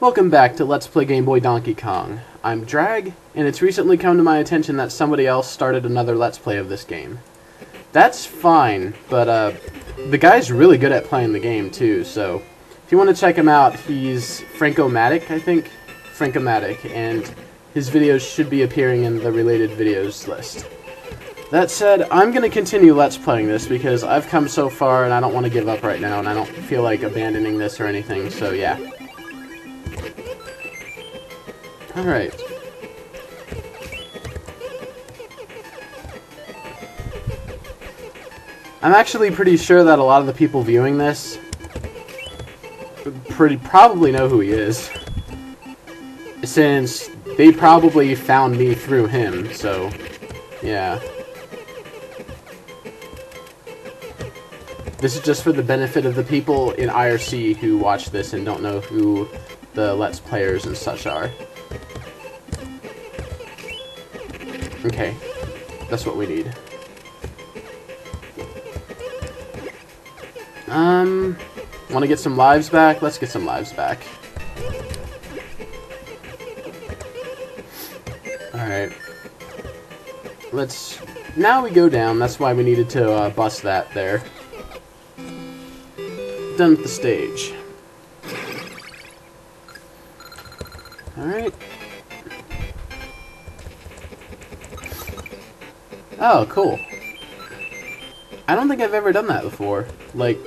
Welcome back to Let's Play Game Boy Donkey Kong. I'm Drag, and it's recently come to my attention that somebody else started another Let's Play of this game. That's fine, but uh, the guy's really good at playing the game too, so if you want to check him out, he's Franco-Matic, I think? Franco-Matic, and his videos should be appearing in the related videos list. That said, I'm going to continue Let's Playing this because I've come so far and I don't want to give up right now and I don't feel like abandoning this or anything, so yeah. Alright. I'm actually pretty sure that a lot of the people viewing this pretty probably know who he is. Since they probably found me through him, so yeah. This is just for the benefit of the people in IRC who watch this and don't know who the Let's Players and such are. Okay, that's what we need. Um, want to get some lives back? Let's get some lives back. Alright. Let's... Now we go down. That's why we needed to uh, bust that there. Done with the stage. Alright. Oh, cool. I don't think I've ever done that before. Like,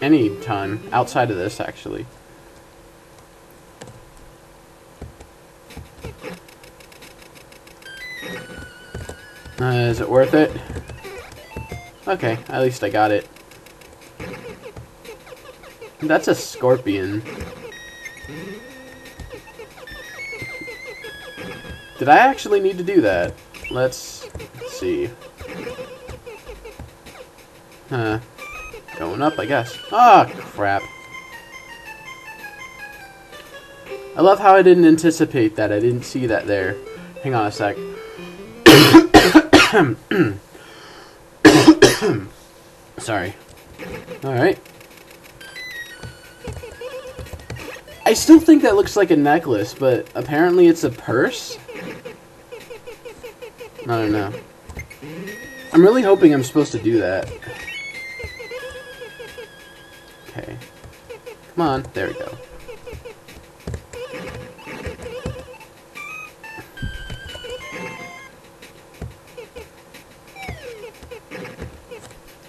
any time. Outside of this, actually. Uh, is it worth it? Okay, at least I got it. That's a scorpion. Did I actually need to do that? Let's see. Huh. Going up, I guess. Ah, oh, crap. I love how I didn't anticipate that. I didn't see that there. Hang on a sec. Sorry. Alright. I still think that looks like a necklace, but apparently it's a purse? I don't know. I'm really hoping I'm supposed to do that. Okay. Come on. There we go.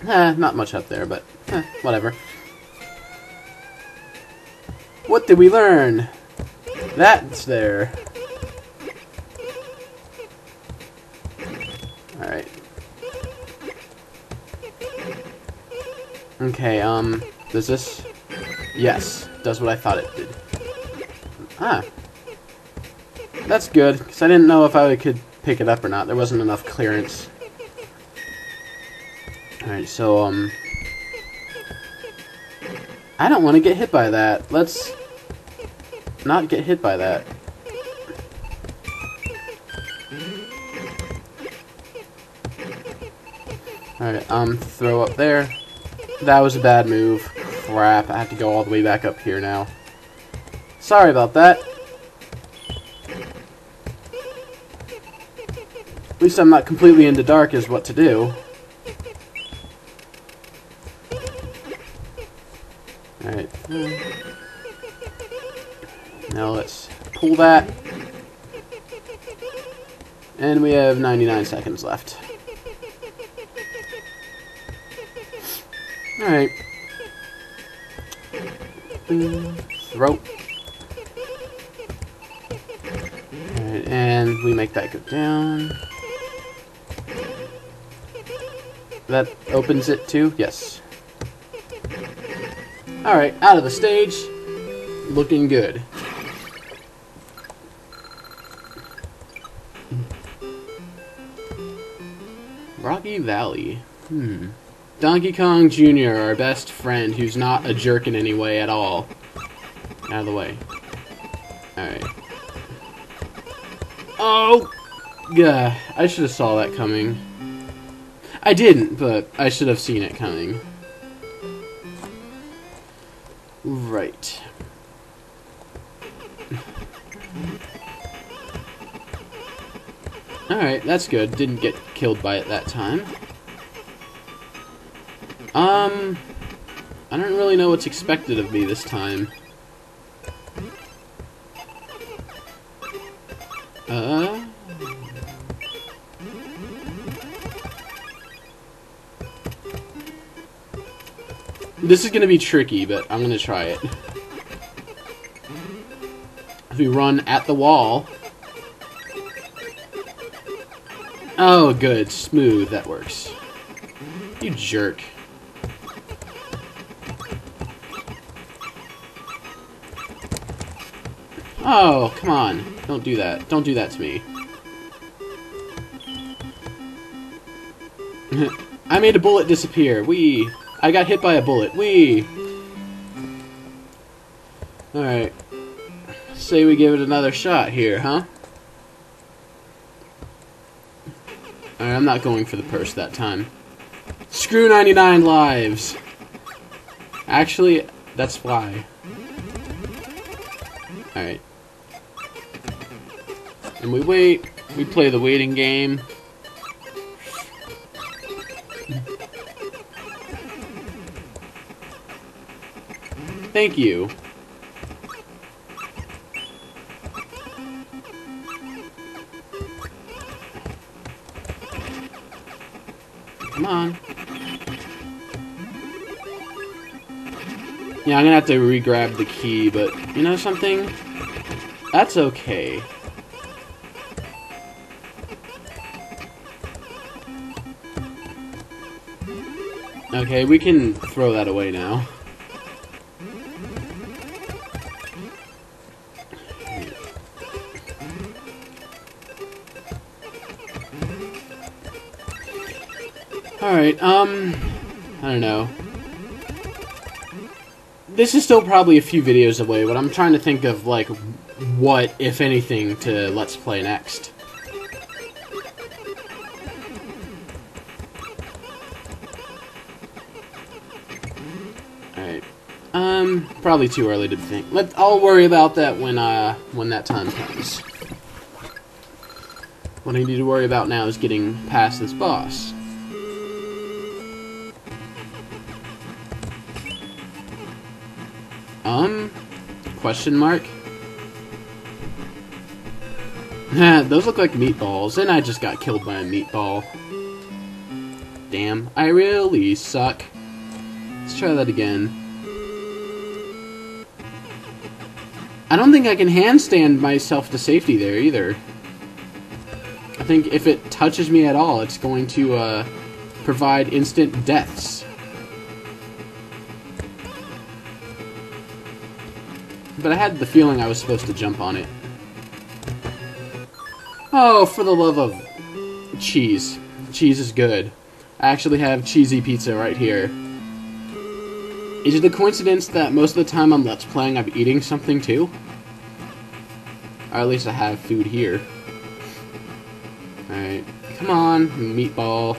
Eh, not much up there, but eh, whatever. What did we learn? That's there. Okay, um, does this... Yes, does what I thought it did. Ah. That's good, because I didn't know if I could pick it up or not. There wasn't enough clearance. Alright, so, um... I don't want to get hit by that. Let's not get hit by that. Alright, um, throw up there. That was a bad move. Crap, I have to go all the way back up here now. Sorry about that. At least I'm not completely in the dark as what to do. Alright. Now let's pull that. And we have 99 seconds left. Alright. Throat. Alright, and we make that go down. That opens it too? Yes. Alright, out of the stage. Looking good. Rocky Valley. Hmm. Donkey Kong Jr., our best friend, who's not a jerk in any way at all. Out of the way. Alright. Oh! Yeah, I should have saw that coming. I didn't, but I should have seen it coming. Right. Alright, that's good. Didn't get killed by it that time. Um, I don't really know what's expected of me this time. Uh... This is to be tricky, but I'm to try it. If we run at the wall... Oh, good. Smooth. That works. You jerk. Oh, come on. Don't do that. Don't do that to me. I made a bullet disappear. We. I got hit by a bullet. We. Alright. Say we give it another shot here, huh? Alright, I'm not going for the purse that time. Screw 99 lives! Actually, that's why. And we wait. We play the waiting game. Thank you. Come on. Yeah, I'm gonna have to re-grab the key, but you know something? That's okay. Okay, we can throw that away now. Alright, um... I don't know. This is still probably a few videos away, but I'm trying to think of, like, what, if anything, to Let's Play next. Um, probably too early to think. Let I'll worry about that when, uh, when that time comes. What I need to worry about now is getting past this boss. Um, question mark? Those look like meatballs, and I just got killed by a meatball. Damn, I really suck. Let's try that again. I don't think I can handstand myself to safety there either. I think if it touches me at all, it's going to uh, provide instant deaths. But I had the feeling I was supposed to jump on it. Oh, for the love of cheese. Cheese is good. I actually have cheesy pizza right here. Is it a coincidence that most of the time I'm Let's Playing I'm eating something too? Or at least I have food here. Alright. Come on, meatball.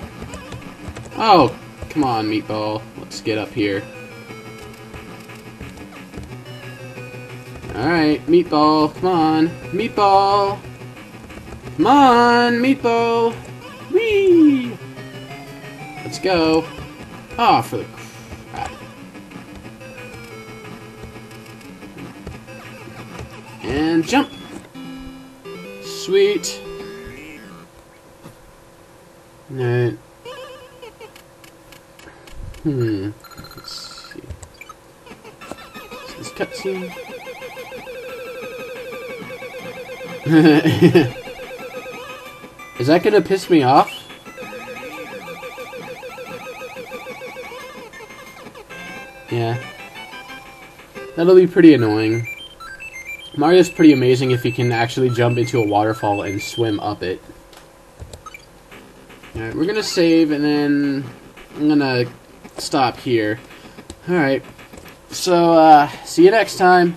Oh, come on, meatball. Let's get up here. Alright, meatball, come on. Meatball! Come on, meatball! Whee! Let's go. Ah, oh, for the And jump! Sweet. Alright. Hmm. Let's see. This cutscene. Is that gonna piss me off? Yeah. That'll be pretty annoying. Mario's pretty amazing if he can actually jump into a waterfall and swim up it. Alright, we're gonna save and then I'm gonna stop here. Alright. So, uh, see you next time.